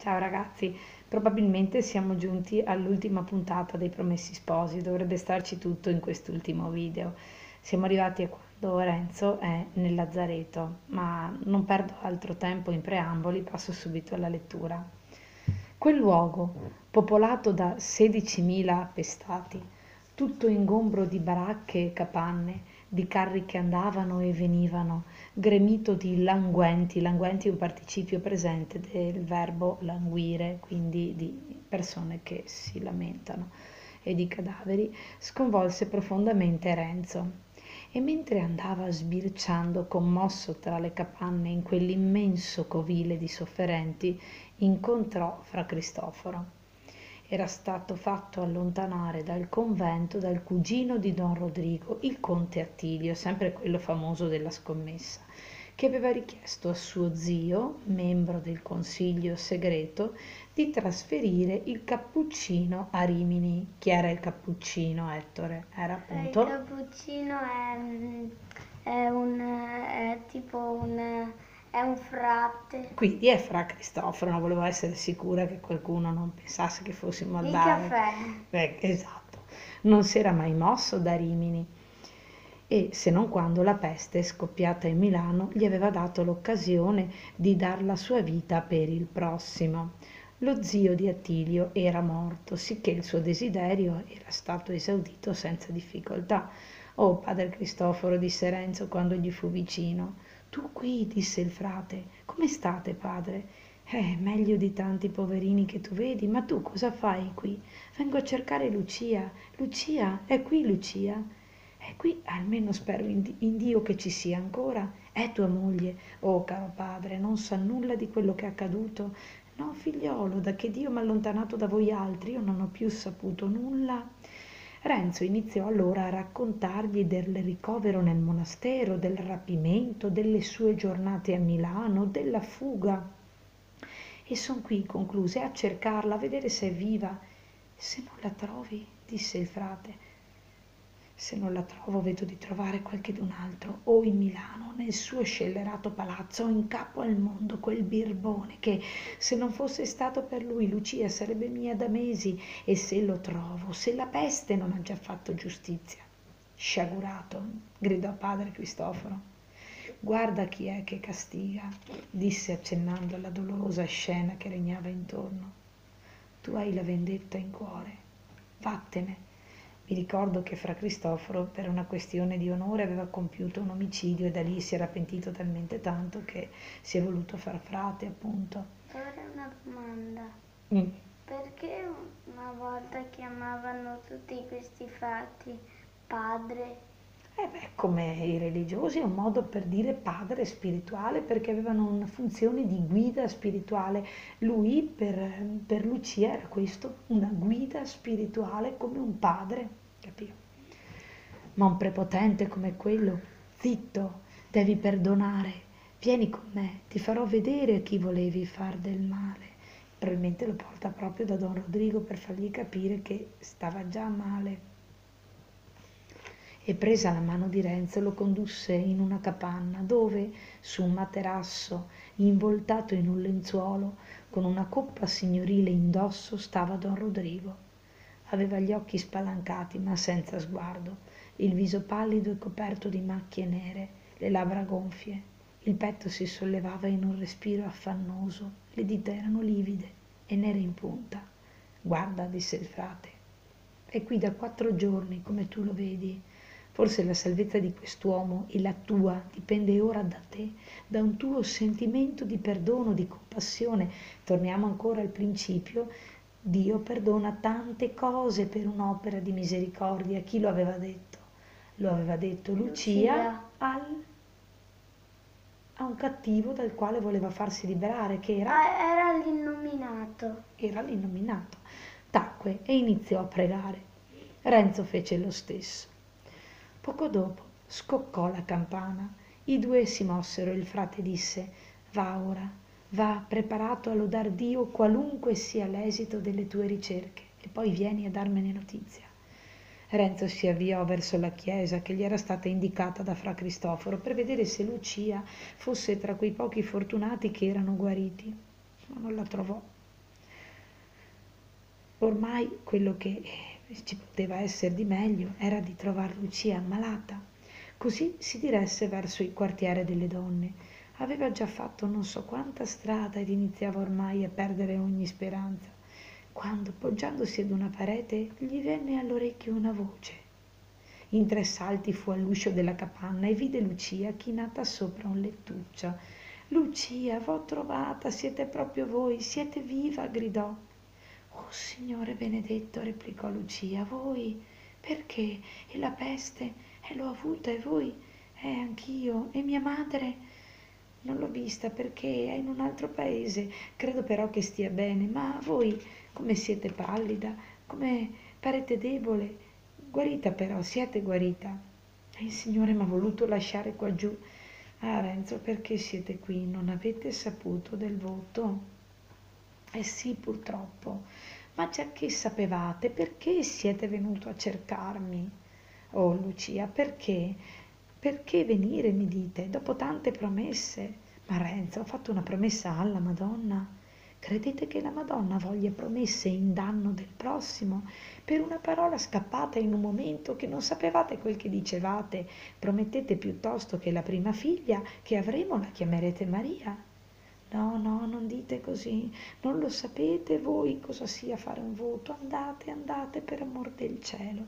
Ciao ragazzi, probabilmente siamo giunti all'ultima puntata dei Promessi Sposi, dovrebbe starci tutto in quest'ultimo video. Siamo arrivati a quando Renzo è nel Lazzareto, ma non perdo altro tempo in preamboli, passo subito alla lettura. Quel luogo, popolato da 16.000 appestati, tutto ingombro di baracche e capanne, di carri che andavano e venivano, gremito di languenti, languenti è un participio presente del verbo languire, quindi di persone che si lamentano, e di cadaveri, sconvolse profondamente Renzo. E mentre andava sbirciando commosso tra le capanne in quell'immenso covile di sofferenti, incontrò fra Cristoforo era stato fatto allontanare dal convento dal cugino di don Rodrigo, il conte Attilio, sempre quello famoso della scommessa, che aveva richiesto a suo zio, membro del consiglio segreto, di trasferire il cappuccino a Rimini. Chi era il cappuccino, Ettore? Era appunto... Il cappuccino è, è, un, è tipo un è un frate. Quindi è fra Cristoforo, non volevo essere sicura che qualcuno non pensasse che fossimo al Il bar. caffè. Beh, esatto, non si era mai mosso da Rimini e se non quando la peste scoppiata in Milano gli aveva dato l'occasione di dar la sua vita per il prossimo. Lo zio di Attilio era morto, sicché il suo desiderio era stato esaudito senza difficoltà. Oh, padre Cristoforo, disse Renzo quando gli fu vicino, tu qui, disse il frate, come state, padre? Eh, meglio di tanti poverini che tu vedi, ma tu cosa fai qui? Vengo a cercare Lucia. Lucia, è qui Lucia? È qui, almeno spero in, Dio che ci sia ancora. È tua moglie. Oh, caro padre, non sa nulla di quello che è accaduto. No, figliolo, da che Dio mi ha allontanato da voi altri, io non ho più saputo nulla. Renzo iniziò allora a raccontargli del ricovero nel monastero, del rapimento, delle sue giornate a Milano, della fuga. E son qui, concluse, a cercarla, a vedere se è viva. Se non la trovi, disse il frate, se non la trovo vedo di trovare qualche d'un altro, o in Milano, nel suo scellerato palazzo, o in capo al mondo, quel birbone che, se non fosse stato per lui, Lucia sarebbe mia da mesi, e se lo trovo, se la peste non ha già fatto giustizia. Sciagurato, gridò padre Cristoforo. Guarda chi è che castiga, disse accennando alla dolorosa scena che regnava intorno. Tu hai la vendetta in cuore. Vattene mi ricordo che fra Cristoforo, per una questione di onore, aveva compiuto un omicidio e da lì si era pentito talmente tanto che si è voluto far frate, appunto. Ora una domanda. Mm. Perché una volta chiamavano tutti questi frati padre? Eh beh, come i religiosi è un modo per dire padre spirituale perché avevano una funzione di guida spirituale. Lui per, per Lucia era questo, una guida spirituale come un padre capito? Ma un prepotente come quello, zitto, devi perdonare, vieni con me, ti farò vedere a chi volevi far del male. Probabilmente lo porta proprio da Don Rodrigo per fargli capire che stava già male. E presa la mano di Renzo lo condusse in una capanna dove, su un materasso, involtato in un lenzuolo, con una coppa signorile indosso, stava Don Rodrigo aveva gli occhi spalancati ma senza sguardo, il viso pallido e coperto di macchie nere, le labbra gonfie. Il petto si sollevava in un respiro affannoso, le dita erano livide e nere in punta. Guarda, disse il frate, è qui da quattro giorni, come tu lo vedi. Forse la salvezza di quest'uomo e la tua dipende ora da te, da un tuo sentimento di perdono, di compassione. Torniamo ancora al principio Dio perdona tante cose per un'opera di misericordia. Chi lo aveva detto? Lo aveva detto Lucia, Lucia. Al, a un cattivo dal quale voleva farsi liberare, che era, Ah, era l'innominato. era l'innominato. Tacque e iniziò a pregare. Renzo fece lo stesso. Poco dopo scoccò la campana. I due si mossero e il frate disse: Va ora, Va preparato a lodar Dio qualunque sia l'esito delle tue ricerche e poi vieni a darmene notizia. Renzo si avviò verso la chiesa che gli era stata indicata da fra Cristoforo per vedere se Lucia fosse tra quei pochi fortunati che erano guariti, ma non la trovò. Ormai quello che ci poteva essere di meglio era di trovare Lucia ammalata. Così si diresse verso il quartiere delle donne. Aveva già fatto non so quanta strada ed iniziava ormai a perdere ogni speranza, quando, poggiandosi ad una parete, gli venne all'orecchio una voce. In tre salti fu all'uscio della capanna e vide Lucia chinata sopra un lettuccio. Lucia, v'ho trovata, siete proprio voi, siete viva, gridò. Oh Signore benedetto, replicò Lucia, voi perché? E la peste? E l'ho avuta e voi? E anch'io? E mia madre? Non l'ho vista perché è in un altro paese. Credo però che stia bene. Ma voi come siete pallida, come parete debole. Guarita però, siete guarita. Il Signore mi ha voluto lasciare qua giù. Ah Renzo, perché siete qui? Non avete saputo del voto? Eh sì, purtroppo. Ma già che sapevate, perché siete venuto a cercarmi? Oh Lucia, perché? Perché venire, mi dite, dopo tante promesse? Ma Renzo, ho fatto una promessa alla Madonna. Credete che la Madonna voglia promesse in danno del prossimo? Per una parola scappata in un momento che non sapevate quel che dicevate, promettete piuttosto che la prima figlia che avremo la chiamerete Maria. No, no, non dite così, non lo sapete voi cosa sia fare un voto, andate, andate per amor del cielo.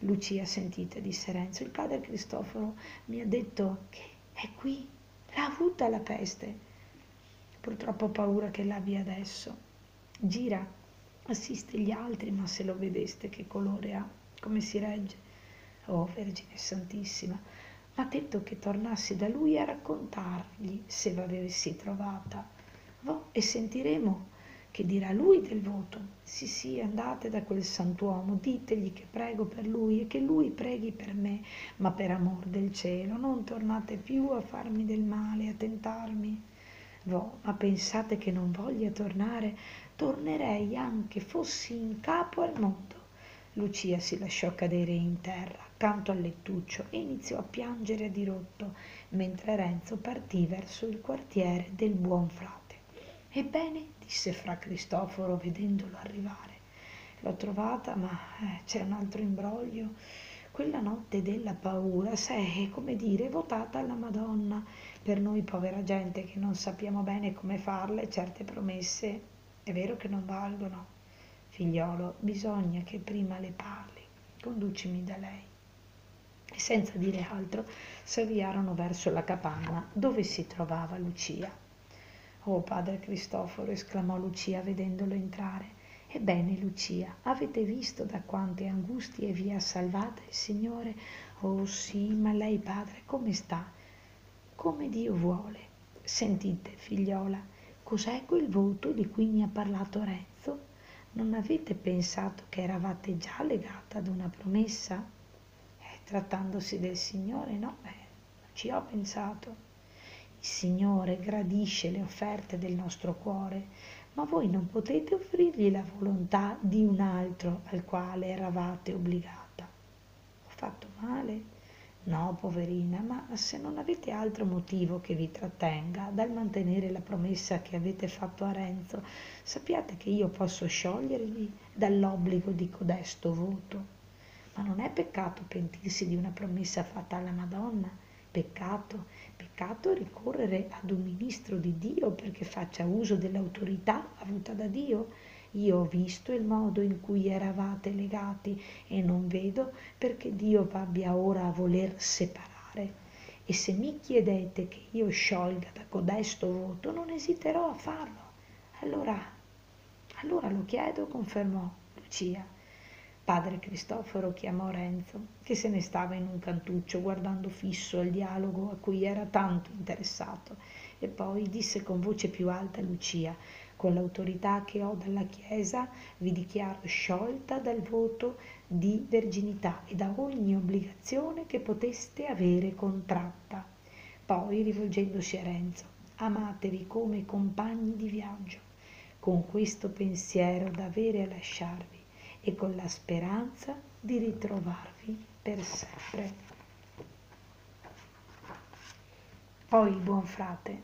Lucia, sentite, disse Renzo, il padre Cristoforo mi ha detto che è qui, l'ha avuta la peste. Purtroppo ho paura che l'abbia adesso. Gira, assiste gli altri, ma se lo vedeste che colore ha, come si regge. Oh, Vergine Santissima, ha detto che tornassi da lui a raccontargli se l'avessi trovata. Vo e sentiremo che dirà lui del voto. Sì, sì, andate da quel santuomo, ditegli che prego per lui e che lui preghi per me, ma per amor del cielo non tornate più a farmi del male, a tentarmi. Vo, ma pensate che non voglia tornare? Tornerei anche fossi in capo al mondo. Lucia si lasciò cadere in terra accanto al lettuccio e iniziò a piangere a dirotto mentre Renzo partì verso il quartiere del buon frate. Ebbene, disse fra Cristoforo vedendolo arrivare. L'ho trovata, ma eh, c'è un altro imbroglio. Quella notte della paura s'è, come dire, votata alla Madonna. Per noi povera gente che non sappiamo bene come farle, certe promesse è vero che non valgono. Figliolo, bisogna che prima le parli. Conducimi da lei e senza dire altro s'avviarono verso la capanna dove si trovava Lucia. Oh padre Cristoforo, esclamò Lucia vedendolo entrare. Ebbene, Lucia, avete visto da quante angustie vi ha salvata il Signore? Oh sì, ma lei, padre, come sta? Come Dio vuole. Sentite, figliola, cos'è quel voto di cui mi ha parlato Renzo? Non avete pensato che eravate già legata ad una promessa? trattandosi del Signore, no, eh, ci ho pensato. Signore gradisce le offerte del nostro cuore, ma voi non potete offrirgli la volontà di un altro al quale eravate obbligata. Ho fatto male? No, poverina, ma se non avete altro motivo che vi trattenga dal mantenere la promessa che avete fatto a Renzo, sappiate che io posso sciogliervi dall'obbligo di codesto voto. Ma non è peccato pentirsi di una promessa fatta alla Madonna. Peccato, peccato ricorrere ad un ministro di Dio perché faccia uso dell'autorità avuta da Dio. Io ho visto il modo in cui eravate legati e non vedo perché Dio abbia ora a voler separare. E se mi chiedete che io sciolga da codesto voto, non esiterò a farlo. Allora, allora lo chiedo, confermò Lucia. Padre Cristoforo chiamò Renzo, che se ne stava in un cantuccio guardando fisso al dialogo a cui era tanto interessato, e poi disse con voce più alta a Lucia, con l'autorità che ho dalla Chiesa, vi dichiaro sciolta dal voto di verginità e da ogni obbligazione che poteste avere contratta. Poi, rivolgendosi a Renzo, amatevi come compagni di viaggio, con questo pensiero da avere a lasciarvi e con la speranza di ritrovarvi per sempre. Poi il buon frate,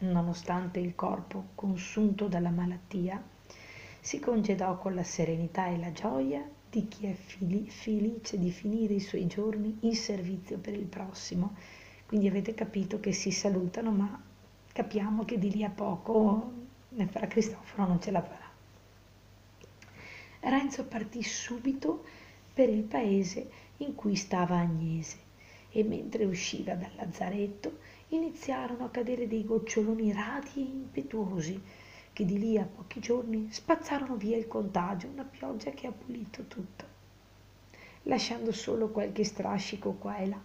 nonostante il corpo consunto dalla malattia, si congedò con la serenità e la gioia di chi è fili- felice di finire i suoi giorni in servizio per il prossimo. Quindi avete capito che si salutano, ma capiamo che di lì a poco Fra Cristoforo non ce la farà. Renzo partì subito per il paese in cui stava Agnese e mentre usciva dal lazzaretto iniziarono a cadere dei goccioloni radi e impetuosi che di lì a pochi giorni spazzarono via il contagio, una pioggia che ha pulito tutto, lasciando solo qualche strascico qua e là.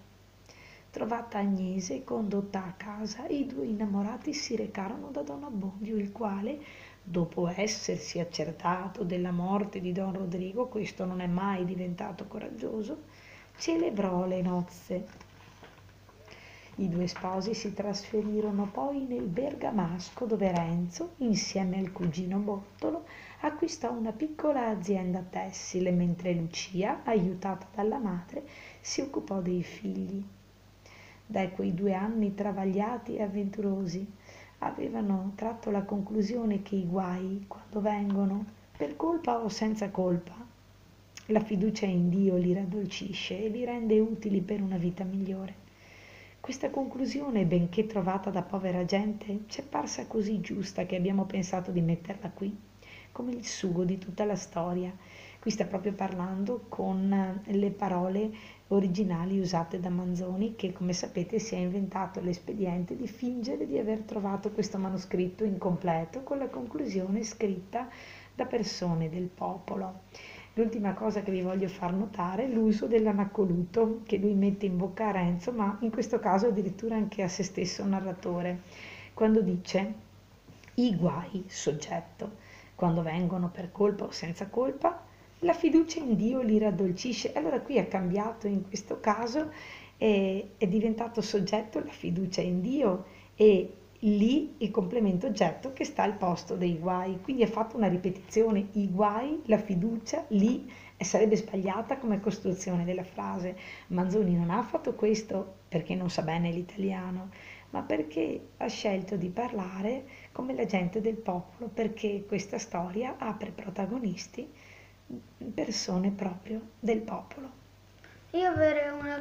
Trovata Agnese e condotta a casa, i due innamorati si recarono da Don Abbondio, il quale, dopo essersi accertato della morte di Don Rodrigo, questo non è mai diventato coraggioso, celebrò le nozze. I due sposi si trasferirono poi nel Bergamasco dove Renzo, insieme al cugino Bottolo, acquistò una piccola azienda tessile, mentre Lucia, aiutata dalla madre, si occupò dei figli. Da quei due anni travagliati e avventurosi avevano tratto la conclusione che i guai, quando vengono, per colpa o senza colpa, la fiducia in Dio li raddolcisce e li rende utili per una vita migliore. Questa conclusione, benché trovata da povera gente, ci è parsa così giusta che abbiamo pensato di metterla qui, come il sugo di tutta la storia. Qui sta proprio parlando con le parole originali usate da Manzoni, che come sapete si è inventato l'espediente di fingere di aver trovato questo manoscritto incompleto con la conclusione scritta da persone del popolo. L'ultima cosa che vi voglio far notare è l'uso dell'anacoluto che lui mette in bocca a Renzo, ma in questo caso addirittura anche a se stesso narratore, quando dice i guai, soggetto, quando vengono per colpa o senza colpa, la fiducia in Dio li raddolcisce. Allora qui è cambiato in questo caso, è, è diventato soggetto la fiducia in Dio e lì il complemento oggetto che sta al posto dei guai. Quindi è fatta una ripetizione, i guai, la fiducia, lì e sarebbe sbagliata come costruzione della frase. Manzoni non ha fatto questo perché non sa bene l'italiano, ma perché ha scelto di parlare come la gente del popolo, perché questa storia ha per protagonisti persone proprio del popolo. Io avrei una